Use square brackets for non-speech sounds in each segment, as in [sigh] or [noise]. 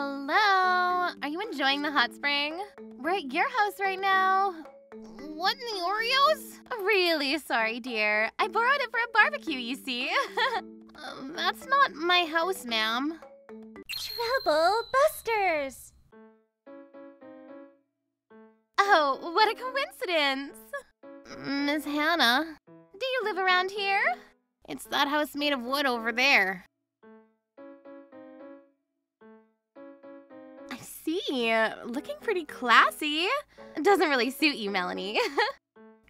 Hello? Are you enjoying the hot spring? We're at your house right now. What in the Oreos? Really sorry, dear. I borrowed it for a barbecue, you see. Um, [laughs] that's not my house, ma'am. Trouble Busters! Oh, what a coincidence! Miss Hannah, Do you live around here? it's that house made of wood over there. See. Looking pretty classy. Doesn't really suit you, Melanie. [laughs]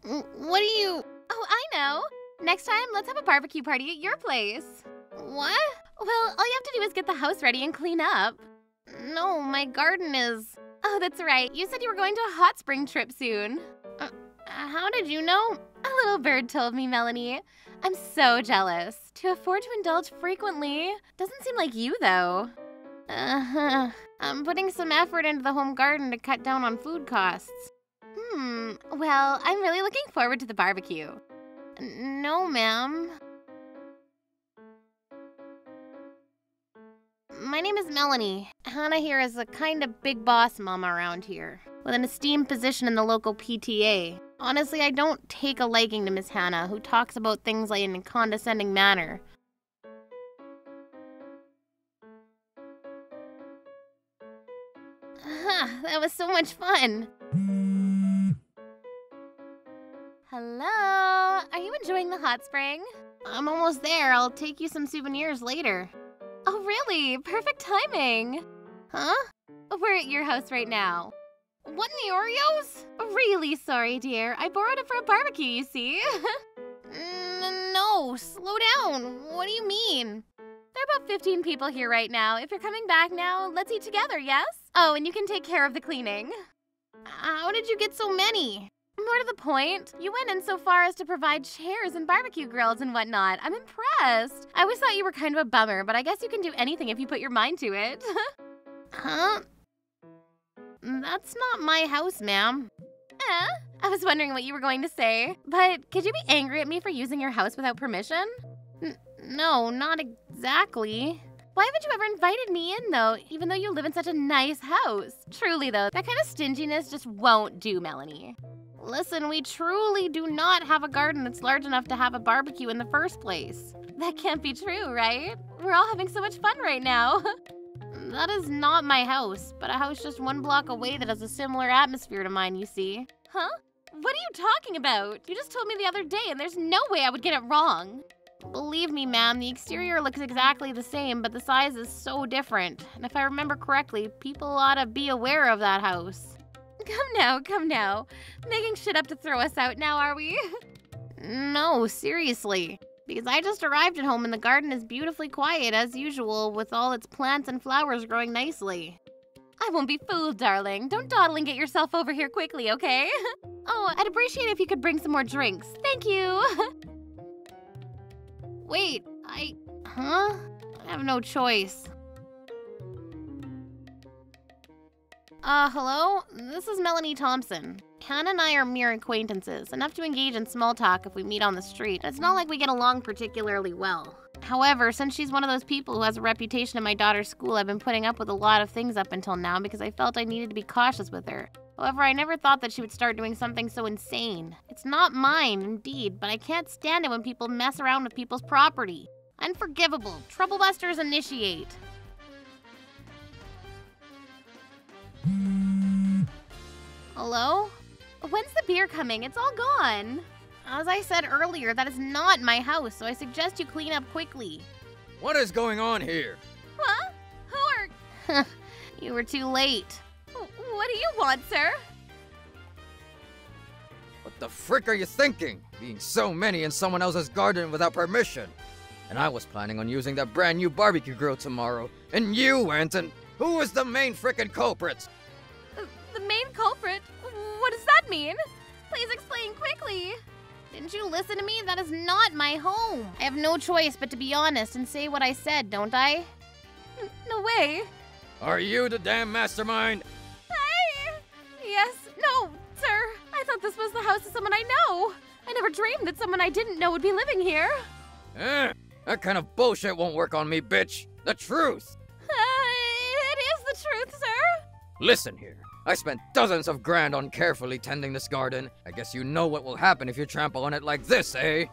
What do you. oh, I know. Next time, let's have a barbecue party at your place. What? Well, all you have to do is get the house ready and clean up. No, my garden is. Oh, that's right. You said you were going to a hot spring trip soon. How did you know? A little bird told me, Melanie. I'm so jealous. To afford to indulge frequently. Doesn't seem like you, though. Uh huh. I'm putting some effort into the home garden to cut down on food costs. Hmm. Well, I'm really looking forward to the barbecue. No, ma'am. My name is Melanie. Hannah here is a kind of big boss mama around here, with an esteemed position in the local PTA. Honestly, I don't take a liking to Miss Hannah, who talks about things like in a condescending manner. Was so much fun. Hello? Are you enjoying the hot spring? I'm almost there. I'll take you some souvenirs later. Oh, really? Perfect timing. Huh? We're at your house right now. What in the Oreos? Really sorry, dear. I borrowed it for a barbecue, you see. [laughs] No, slow down. What do you mean? there are about 15 people here right now. If you're coming back now, let's eat together, yes? Oh, and you can take care of the cleaning. How did you get so many? More to the point, you went in so far as to provide chairs and barbecue grills and whatnot. I'm impressed. I always thought you were kind of a bummer, but I guess you can do anything if you put your mind to it. [laughs] Huh? That's not my house, ma'am. eh? I was wondering what you were going to say, but could you be angry at me for using your house without permission? No, not exactly. Why haven't you ever invited me in, though, even though you live in such a nice house? Truly, though, that kind of stinginess just won't do, Melanie. Listen, we truly do not have a garden that's large enough to have a barbecue in the first place. That can't be true, right? We're all having so much fun right now. [laughs] That is not my house, but a house just one block away that has a similar atmosphere to mine, you see. huh? What are you talking about? You just told me the other day, and there's no way I would get it wrong. Believe me, ma'am, the exterior looks exactly the same, but the size is so different. And if I remember correctly, people ought to be aware of that house. Come now, come now. Making shit up to throw us out now, are we? [laughs] No, seriously. Because I just arrived at home and the garden is beautifully quiet as usual, with all its plants and flowers growing nicely. I won't be fooled, darling. Don't dawdle and get yourself over here quickly, okay? [laughs] Oh, I'd appreciate it if you could bring some more drinks. Thank you. [laughs] Wait, I. Huh? I have no choice. Uh, hello? This is Melanie Thompson. Hannah and I are mere acquaintances, enough to engage in small talk if we meet on the street. It's not like we get along particularly well. However, since she's one of those people who has a reputation in my daughter's school, I've been putting up with a lot of things up until now because I felt I needed to be cautious with her. However, I never thought that she would start doing something so insane. It's not mine, indeed, but I can't stand it when people mess around with people's property. Unforgivable. Troublebusters initiate. Hello? When's the beer coming? It's all gone. As I said earlier, that is not my house, so I suggest you clean up quickly. What is going on here? Huh? Who are. [laughs] You were too late. What do you want, sir? What the frick are you thinking? Being so many in someone else's garden without permission. And I was planning on using that brand new barbecue grill tomorrow. And you Anton, and who is the main frickin' culprit? Uh, the main culprit? What does that mean? Please explain quickly. Didn't you listen to me? That is not my home. I have no choice but to be honest and say what I said, don't I? N- No way. Are you the damn mastermind? Yes. No, sir. I thought this was the house of someone I know. I never dreamed that someone I didn't know would be living here. Eh, that kind of bullshit won't work on me, bitch. The truth. Uh, [laughs] it is the truth, sir? Listen here. I spent dozens of grand on carefully tending this garden. I guess you know what will happen if you trample on it like this, eh?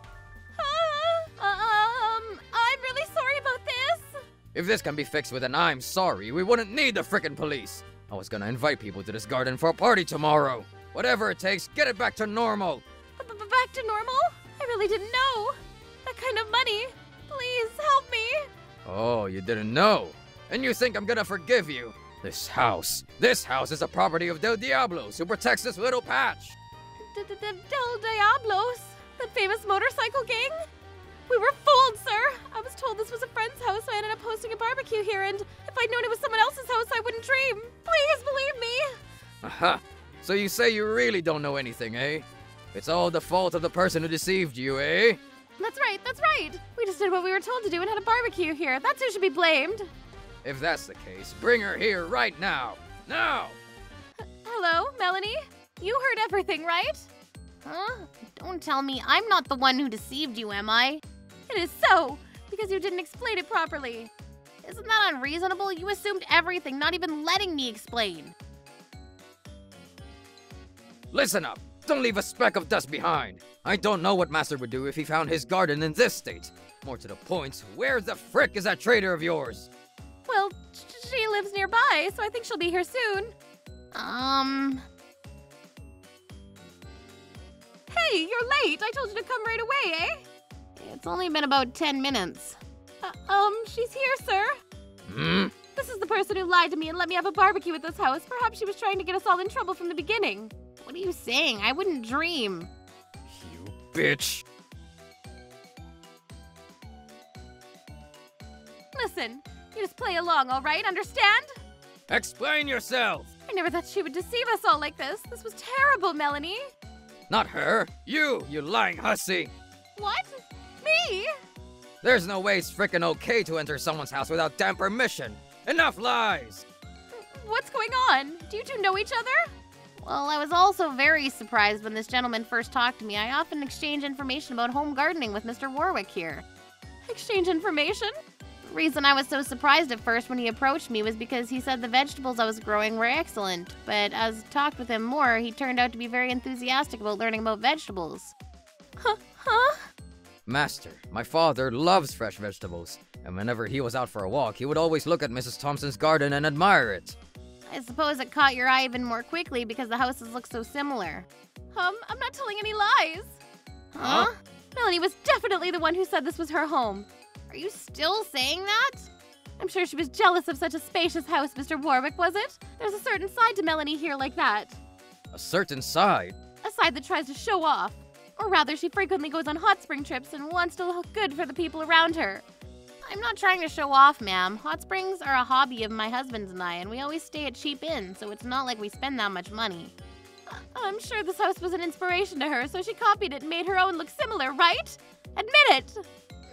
Uh, um, I'm really sorry about this. If this can be fixed with an I'm sorry, we wouldn't need the frickin' police. I was gonna invite people to this garden for a party tomorrow. Whatever it takes, get it back to normal. B- b- back to normal? I really didn't know. That kind of money. Please help me. Oh, you didn't know? And you think I'm gonna forgive you? This house. This house is a property of Del Diablos, who protects this little patch. D- d- d- Del Diablos, The famous motorcycle gang? We were fooled, sir. I was told this was a friend's house, so I ended up hosting a barbecue here, and if I'd known it was someone else's house, I wouldn't dream. Please believe me. Aha. So you say you really don't know anything, eh? It's all the fault of the person who deceived you, eh? That's right, that's right. We just did what we were told to do and had a barbecue here. That's who should be blamed. If that's the case, bring her here right now. Now! Hello, Melanie? You heard everything, right? Huh? Don't tell me I'm not the one who deceived you, am I? It is so, because you didn't explain it properly. Isn't that unreasonable? You assumed everything, not even letting me explain. Listen up. Don't leave a speck of dust behind. I don't know what Master would do if he found his garden in this state. More to the point, where the frick is that traitor of yours? Well, she lives nearby, so I think she'll be here soon. Um, Hey, you're late. I told you to come right away, eh? It's only been about 10 minutes. Uh, um, she's here, sir. Hmm? This is the person who lied to me and let me have a barbecue at this house. Perhaps she was trying to get us all in trouble from the beginning. What are you saying? I wouldn't dream. You bitch. Listen, you just play along, all right? Understand? Explain yourself! I never thought she would deceive us all like this. This was terrible, Melanie. Not her. You, you lying hussy. What? Me? There's no way it's frickin' okay to enter someone's house without damn permission. Enough lies! What's going on? Do you two know each other? Well, I was also very surprised when this gentleman first talked to me. I often exchange information about home gardening with Mr. Warwick here. Exchange information? The reason I was so surprised at first when he approached me was because he said the vegetables I was growing were excellent, but as I talked with him more, he turned out to be very enthusiastic about learning about vegetables. Huh? Huh? Master, my father loves fresh vegetables, and whenever he was out for a walk, he would always look at Mrs. Thompson's garden and admire it. I suppose it caught your eye even more quickly because the houses look so similar. Um, I'm not telling any lies. Huh? Melanie was definitely the one who said this was her home. Are you still saying that? I'm sure she was jealous of such a spacious house, Mr. Warwick, was it? There's a certain side to Melanie here like that. A certain side. A side that tries to show off. Or rather, she frequently goes on hot spring trips and wants to look good for the people around her. I'm not trying to show off, ma'am. Hot springs are a hobby of my husband's and I, and we always stay at cheap inns, so it's not like we spend that much money. I- I'm sure this house was an inspiration to her, so she copied it and made her own look similar, right? Admit it!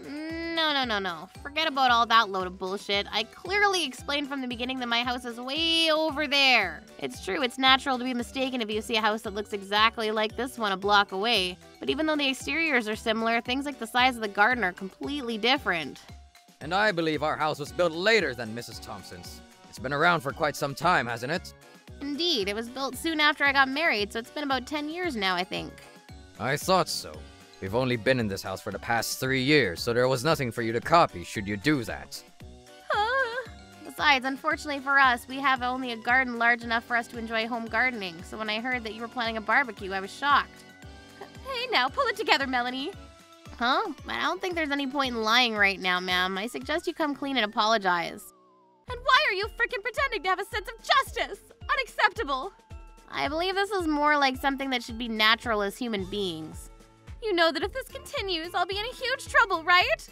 No, no, no, no. Forget about all that load of bullshit. I clearly explained from the beginning that my house is way over there. It's true, it's natural to be mistaken if you see a house that looks exactly like this one a block away. But even though the exteriors are similar, things like the size of the garden are completely different. And I believe our house was built later than Mrs. Thompson's. It's been around for quite some time, hasn't it? Indeed, it was built soon after I got married, so it's been about 10 years now, I think. I thought so. We've only been in this house for the past three years, so there was nothing for you to copy should you do that. Besides, unfortunately for us, we have only a garden large enough for us to enjoy home gardening, so when I heard that you were planning a barbecue, I was shocked. [laughs] Hey, now, pull it together, Melanie. Huh? I don't think there's any point in lying right now, ma'am. I suggest you come clean and apologize. And why are you freaking pretending to have a sense of justice? Unacceptable. I believe this is more like something that should be natural as human beings. You know that if this continues, I'll be in a huge trouble, right?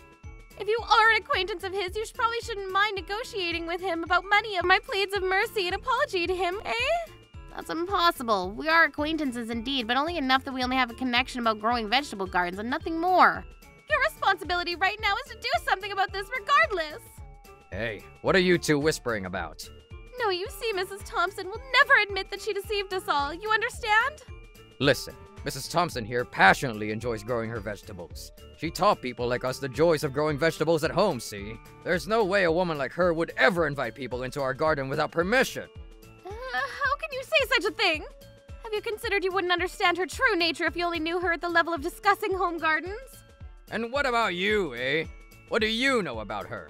If you are an acquaintance of his, you probably shouldn't mind negotiating with him about money of my pleads of mercy and apology to him, eh? That's impossible. We are acquaintances indeed, but only enough that we only have a connection about growing vegetable gardens and nothing more. Your responsibility right now is to do something about this regardless. Hey, what are you two whispering about? No, you see, Mrs. Thompson will never admit that she deceived us all. You understand? Listen, Mrs. Thompson here passionately enjoys growing her vegetables. She taught people like us the joys of growing vegetables at home, see? There's no way a woman like her would ever invite people into our garden without permission. Uh, how can you say such a thing? Have you considered you wouldn't understand her true nature if you only knew her at the level of discussing home gardens? And what about you, eh? What do you know about her?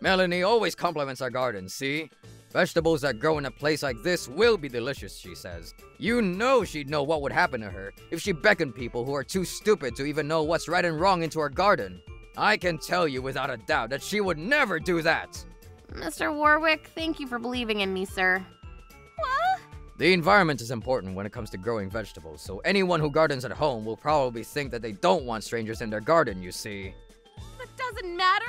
Melanie always compliments our garden, see? Vegetables that grow in a place like this will be delicious, she says. You know she'd know what would happen to her if she beckoned people who are too stupid to even know what's right and wrong into her garden. I can tell you without a doubt that she would never do that. Mr. Warwick, thank you for believing in me, sir. What? The environment is important when it comes to growing vegetables, so anyone who gardens at home will probably think that they don't want strangers in their garden, you see. That doesn't matter?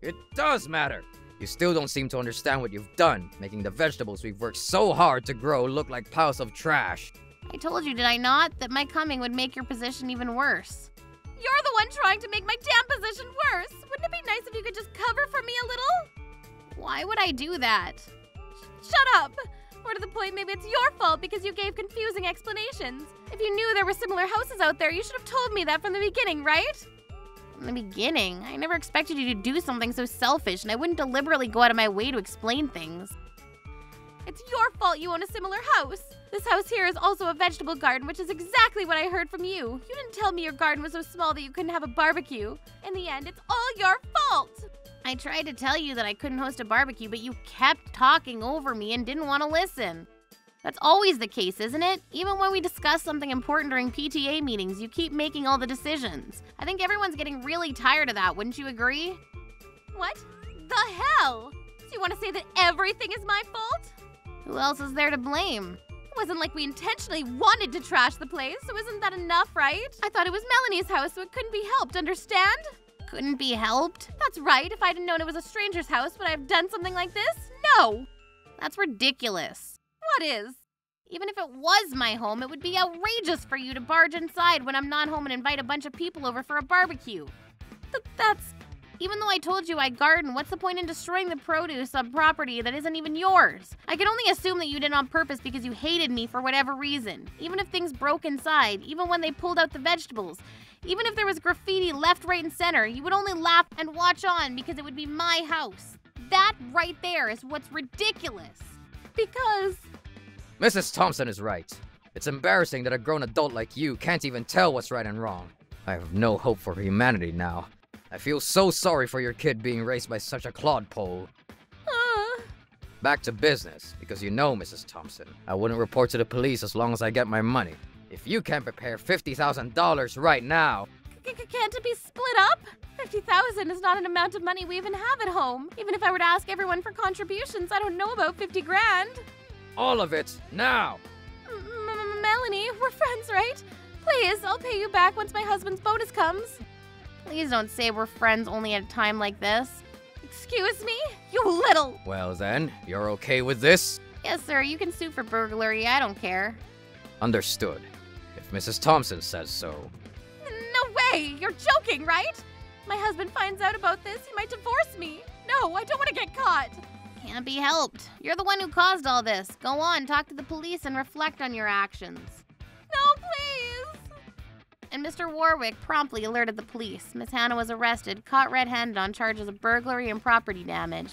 It does matter. You still don't seem to understand what you've done, making the vegetables we've worked so hard to grow look like piles of trash. I told you, did I not, that my coming would make your position even worse. You're the one trying to make my damn position worse. Wouldn't it be nice if you could just cover for me a little? Why would I do that? Shut up! More to the point, maybe it's your fault because you gave confusing explanations. If you knew there were similar houses out there, you should have told me that from the beginning, right? In the beginning, I never expected you to do something so selfish, and I wouldn't deliberately go out of my way to explain things. It's your fault you own a similar house. This house here is also a vegetable garden, which is exactly what I heard from you. You didn't tell me your garden was so small that you couldn't have a barbecue. In the end, it's all your fault. I tried to tell you that I couldn't host a barbecue, but you kept talking over me and didn't want to listen. That's always the case, isn't it? Even when we discuss something important during PTA meetings, you keep making all the decisions. I think everyone's getting really tired of that, wouldn't you agree? What the hell? Do you want to say that everything is my fault? Who else is there to blame? It wasn't like we intentionally wanted to trash the place, so isn't that enough, right? I thought it was Melanie's house, so it couldn't be helped, understand? Couldn't be helped? That's right. If I'd known it was a stranger's house, would I have done something like this? No. That's ridiculous. What is? Even if it was my home, it would be outrageous for you to barge inside when I'm not home and invite a bunch of people over for a barbecue. Th- that's. Even though I told you I garden, what's the point in destroying the produce of property that isn't even yours? I can only assume that you did it on purpose because you hated me for whatever reason. Even if things broke inside, even when they pulled out the vegetables, even if there was graffiti left, right, and center, you would only laugh and watch on because it would be my house. That right there is what's ridiculous. Because. Mrs. Thompson is right. It's embarrassing that a grown adult like you can't even tell what's right and wrong. I have no hope for humanity now. I feel so sorry for your kid being raised by such a clodpole. Uh, Back to business, because you know, Mrs. Thompson, I wouldn't report to the police as long as I get my money. If you can't prepare $50,000 right now, c- c- can't it be split up? 50,000 is not an amount of money we even have at home. Even if I were to ask everyone for contributions, I don't know about 50 grand. All of it, now! M- Melanie, we're friends, right? Please, I'll pay you back once my husband's bonus comes. Please don't say we're friends only at a time like this. Excuse me? You little. Well then, you're okay with this? Yes, sir, you can sue for burglary. I don't care. Understood. If Mrs. Thompson says so. No way! You're joking, right? My husband finds out about this, he might divorce me. No, I don't want to get caught. Can't be helped. You're the one who caused all this. Go on, talk to the police and reflect on your actions. No, please. And Mr. Warwick promptly alerted the police. Miss Hannah was arrested, caught red handed on charges of burglary and property damage.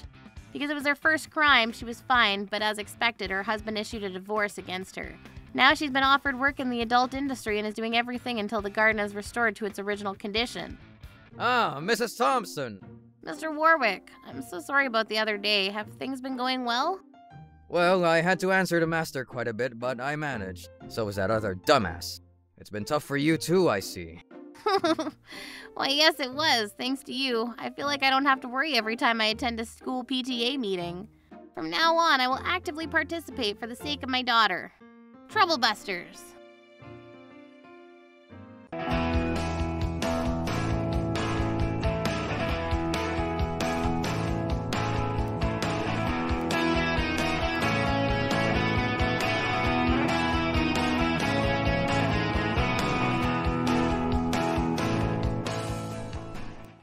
Because it was her first crime, she was fined, but as expected, her husband issued a divorce against her. Now she's been offered work in the adult industry and is doing everything until the garden is restored to its original condition. Ah, Mrs. Thompson! Mr. Warwick, I'm so sorry about the other day. Have things been going well? Well, I had to answer the master quite a bit, but I managed. So was that other dumbass. It's been tough for you too, I see. [laughs] Why, yes, it was, thanks to you. I feel like I don't have to worry every time I attend a school PTA meeting. From now on, I will actively participate for the sake of my daughter. Troublebusters.